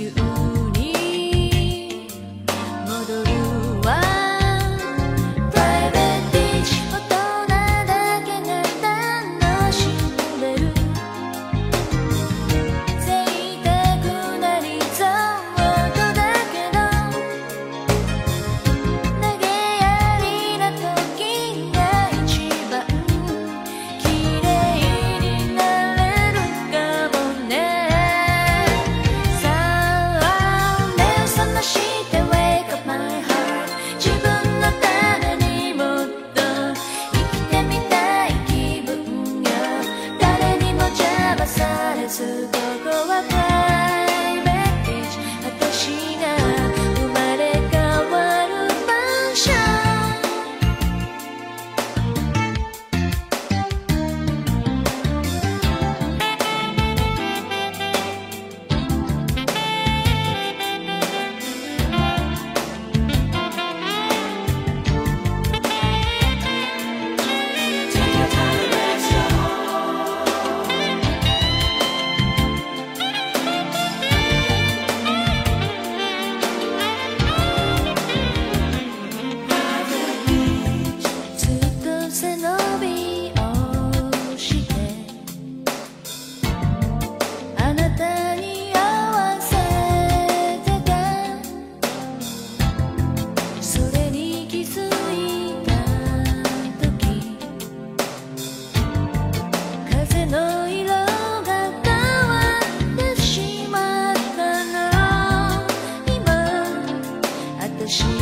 you. she